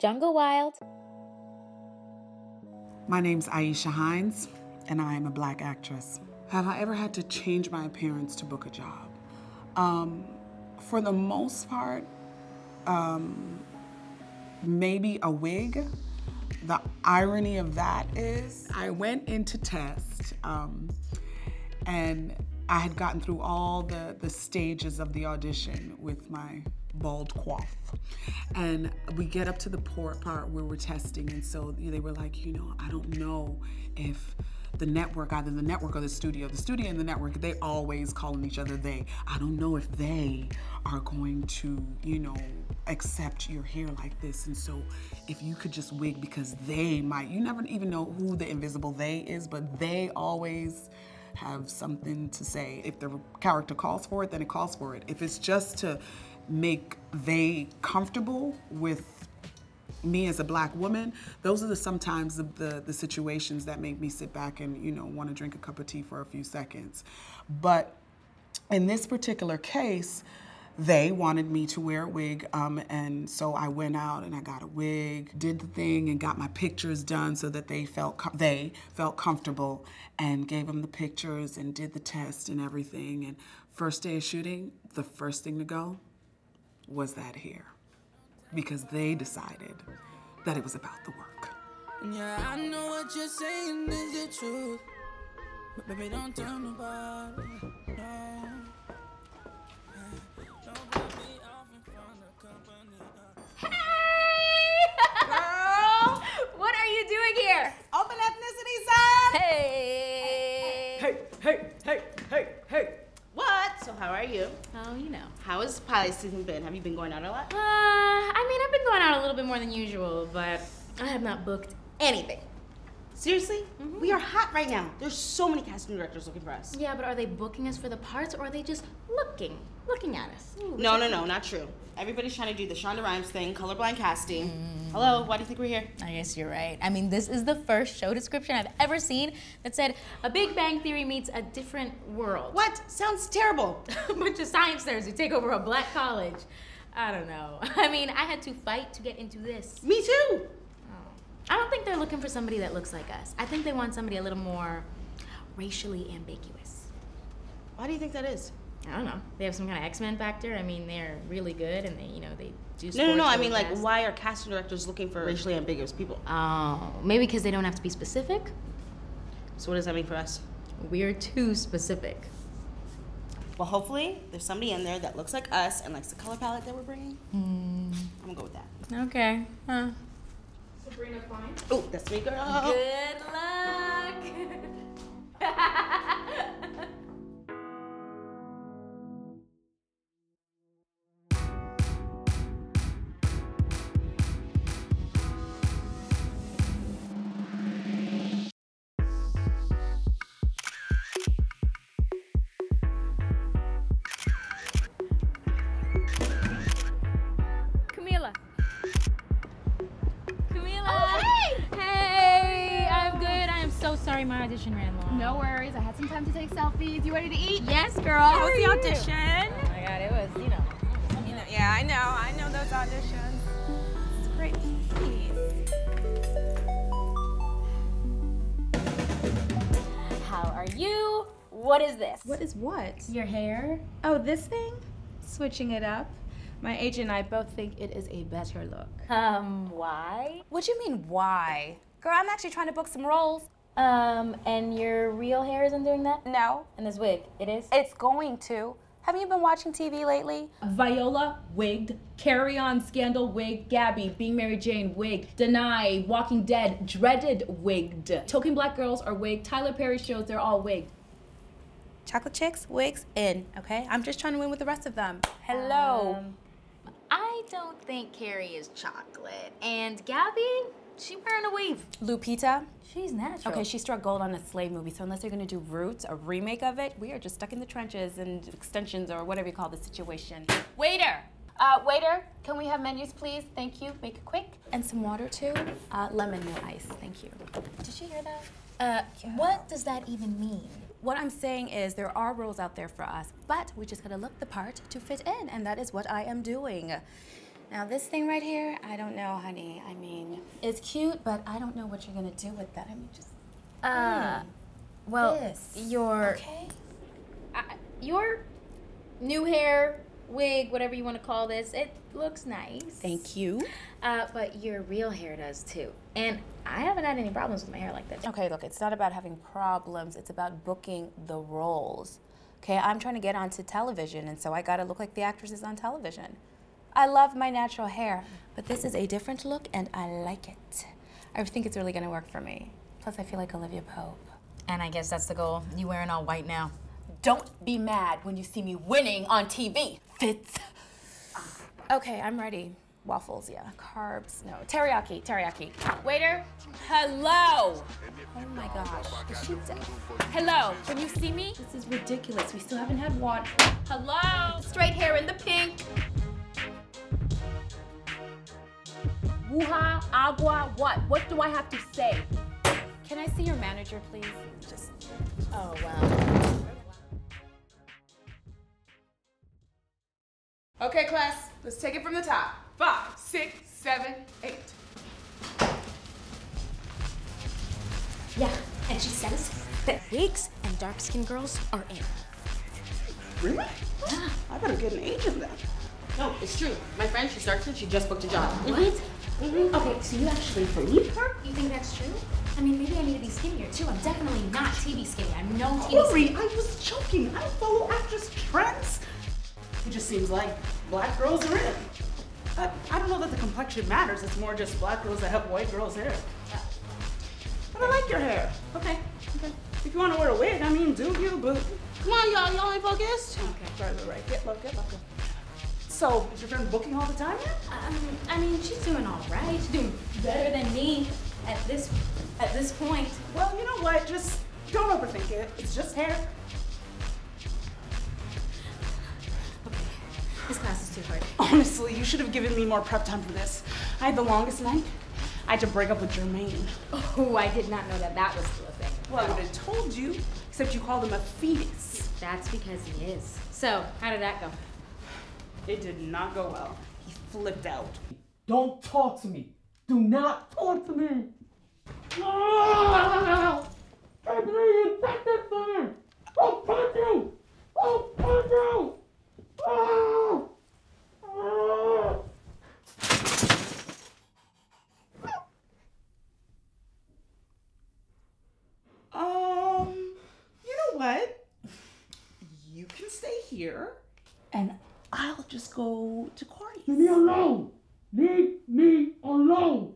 Jungle Wild. My name's Aisha Hinds, and I am a black actress. Have I ever had to change my appearance to book a job? Um, for the most part, um, maybe a wig. The irony of that is I went into test um, and I had gotten through all the, the stages of the audition with my bald coif. And we get up to the port part where we're testing, and so they were like, you know, I don't know if the network, either the network or the studio, the studio and the network, they always calling each other they. I don't know if they are going to, you know, accept your hair like this. And so if you could just wig because they might, you never even know who the invisible they is, but they always have something to say. If the character calls for it, then it calls for it. If it's just to make they comfortable with me as a black woman, those are the sometimes the, the, the situations that make me sit back and, you know, want to drink a cup of tea for a few seconds. But in this particular case, they wanted me to wear a wig, um, and so I went out and I got a wig, did the thing, and got my pictures done so that they felt they felt comfortable, and gave them the pictures and did the test and everything. And first day of shooting, the first thing to go was that hair because they decided that it was about the work. Yeah, I know what you're saying is the truth. But baby, don't tell nobody. No. You? You know. How has pilot season been? Have you been going out a lot? Uh, I mean, I've been going out a little bit more than usual, but I have not booked anything. Seriously? Mm-hmm. We are hot right now. There's so many casting directors looking for us. Yeah, but are they booking us for the parts or are they just looking, looking at us? Ooh, no, no, no, not true. Everybody's trying to do the Shonda Rhimes thing, colorblind casting. Mm. Hello, why do you think we're here? I guess you're right. I mean, this is the first show description I've ever seen that said a Big Bang Theory meets a different world. What? Sounds terrible. a bunch of science nerds who take over a black college. I don't know. I mean, I had to fight to get into this. Me too. I don't think they're looking for somebody that looks like us. I think they want somebody a little more racially ambiguous. Why do you think that is? I don't know. They have some kind of X Men factor. I mean, they're really good, and they, you know, they do. No, no, no. I mean, like, why are casting directors looking for racially ambiguous people? Oh, maybe because they don't have to be specific. So what does that mean for us? We're too specific. Well, hopefully there's somebody in there that looks like us and likes the color palette that we're bringing. Mm. I'm gonna go with that. Okay. Huh. Sabrina Klein. Oh, that's me, girl. Good luck. sorry my audition ran long. No worries. I had some time to take selfies. You ready to eat? Yes, girl. How was the audition? Oh my god, it was, you know. You know, yeah, I know. I know those auditions. It's great How are you? What is this? What is what? Your hair. Oh, this thing? Switching it up. My agent and I both think it is a better look. Um, why? What do you mean, why? Girl, I'm actually trying to book some roles. Um, and your real hair isn't doing that? No. And this wig, it is? It's going to. Haven't you been watching TV lately? Viola wigged, Kerry On Scandal wig, Gabby Being Mary Jane wig, Danai Walking Dead dreaded wigged, Token Black Girls are wigged, Tyler Perry shows they're all wigged. Chocolate chicks, wigs in, okay? I'm just trying to win with the rest of them. Hello. Um, I don't think Kerry is chocolate, and Gabby, she wearing a weave. Lupita? She's natural. Okay, she struck gold on a slave movie, so unless they're gonna do Roots, a remake of it, we are just stuck in the trenches and extensions or whatever you call the situation. Waiter! Uh, waiter, can we have menus, please? Thank you. Make it quick. And some water, too. Uh, lemon, no ice. Thank you. Did you hear that? Uh, yeah. what does that even mean? What I'm saying is there are roles out there for us, but we just gotta look the part to fit in, and that is what I am doing. Now this thing right here, I don't know, honey. I mean, it's cute, but I don't know what you're gonna do with that. I mean, just Uh, well, This. your okay. your new hair, wig, whatever you want to call this, it looks nice. Thank you. Uh, but your real hair does too. And I haven't had any problems with my hair like this. Okay, look, it's not about having problems. It's about booking the roles. Okay, I'm trying to get onto television, and so I gotta look like the actresses on television. I love my natural hair, but this is a different look, and I like it. I think it's really gonna work for me. Plus, I feel like Olivia Pope. And I guess that's the goal. You wearing all white now. Don't be mad when you see me winning on TV. Fits. Okay, I'm ready. Waffles, yeah. Carbs, no. Teriyaki, teriyaki. Waiter, hello. Oh my gosh, is she dead? Hello, can you see me? This is ridiculous. We still haven't had water. Hello? Straight hair in the pink. Wuha, agua, what? What do I have to say? Can I see your manager, please? Just Oh, well. Okay, class, let's take it from the top. Five, six, seven, eight. Yeah, and she says that wigs and dark skinned girls are in. Really? Yeah. I better get an agent then. No, it's true. My friend, she's dark she just booked a job. What? Okay, so you actually believe her? You think that's true? I mean, maybe I need to be skinnier too. I'm definitely not TV skinny. I'm no TV skinny. Kori, I was joking. I follow actress trends. It just seems like black girls are in. Uh, I don't know that the complexion matters. It's more just black girls that have white girls' hair. But I like your hair. Okay. Okay. If you want to wear a wig, I mean, do you? But come on, y'all. Y'all ain't focused. Okay. Right, right, right. Get low, get low. Go. So, is your friend booking all the time yet? Um, I mean, she's doing all right. She's doing better than me at this at this point. Well, you know what? Just don't overthink it. It's just hair. Okay, this class is too hard. Honestly, you should have given me more prep time for this. I had the longest night. I had to break up with Jermaine. Oh, I did not know that that was still a thing. Well, I would have told you, except you called him a fetus. That's because he is. So, how did that go? It did not go well. He flipped out. Don't talk to me. Do not talk to me. Um, you know what? You can stay here, and I'll just go to Kori's. Leave me alone. Leave me alone.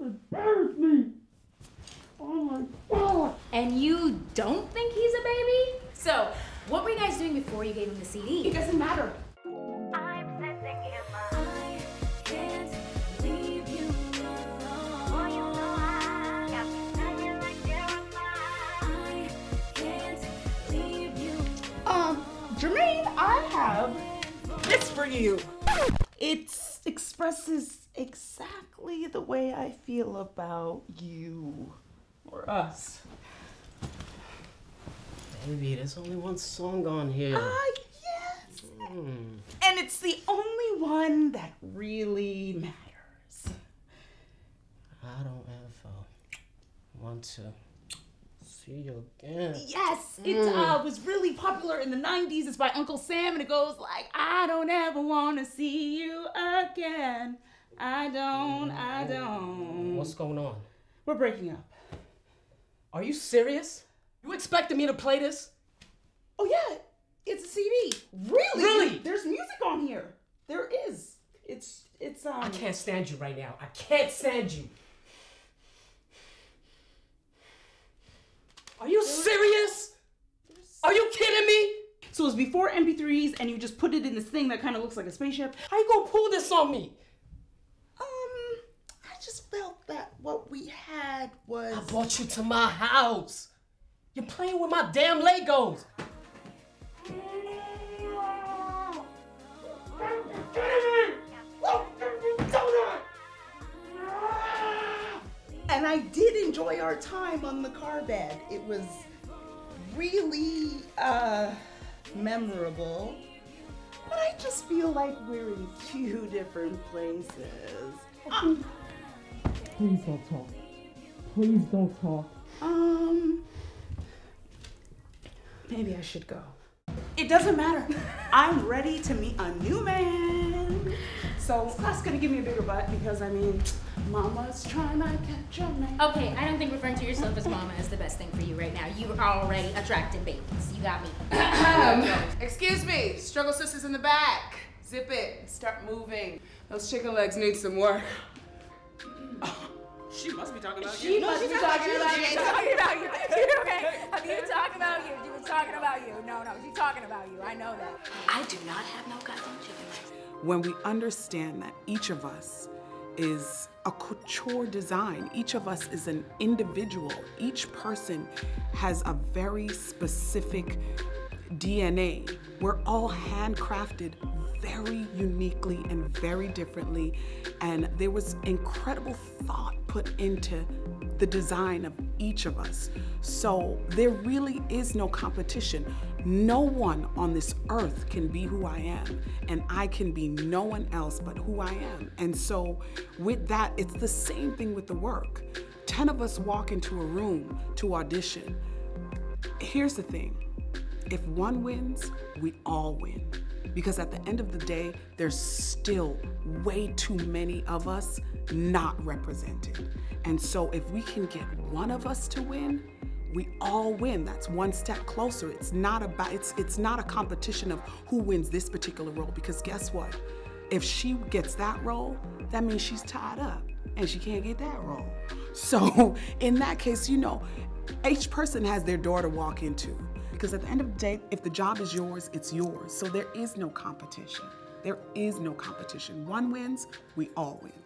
Embarrass me. Oh my God. And you don't think he's a baby? So, what were you guys doing before you gave him the CD? It doesn't matter. For you. It expresses exactly the way I feel about you or us. Baby, there's only one song on here. Ah, yes. And it's the only one that really matters. I don't ever want to see you again. Yes, it uh, was really popular in the 90s. It's by Uncle Sam, and it goes like, I don't ever want to see you again. I don't, I don't. What's going on? We're breaking up. Are you serious? You expected me to play this? Oh, yeah, it's a CD. Really? Really? There's music on here. There is. It's, it's, um. I can't stand you right now. I can't stand you. Are you serious? Are you kidding me? So it's before MP3s, and you just put it in this thing that kind of looks like a spaceship. How you gonna pull this on me? Um, I just felt that what we had was. I brought you to my house. You're playing with my damn Legos. And I did enjoy our time on the car bed. It was really uh, memorable. But I just feel like we're in two different places. Please don't talk. Please don't talk. Um, maybe I should go. It doesn't matter. I'm ready to meet a new man. So that's gonna give me a bigger butt because I mean, mama's trying to catch a man. Okay, I don't think referring to yourself as mama is the best thing for you right now. You are already attracting babies. You got me. Excuse me, struggle sisters in the back. Zip it, start moving. Those chicken legs need some work. she must be talking about She you. She must be talking about you. Talking about you. okay. Have you talking about you? She was talking about you. No, no, she's talking about you. I know that. I do not have no goddamn chicken legs. When we understand that each of us is a couture design, each of us is an individual, each person has a very specific DNA. We're all handcrafted very uniquely and very differently, and there was incredible thought put into the design of each of us. So there really is no competition. No one on this earth can be who I am, and I can be no one else but who I am. And so, with that, it's the same thing with the work. 10 of us walk into a room to audition. Here's the thing if one wins, we all win. Because at the end of the day, there's still way too many of us not represented. And so if we can get one of us to win, we all win. That's one step closer. It's not about it's it's not a competition of who wins this particular role because guess what? If she gets that role, that means she's tied up and she can't get that role. So in that case, you know, each person has their door to walk into because at the end of the day, if the job is yours, it's yours. So there is no competition. There is no competition. One wins, we all win.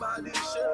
Make me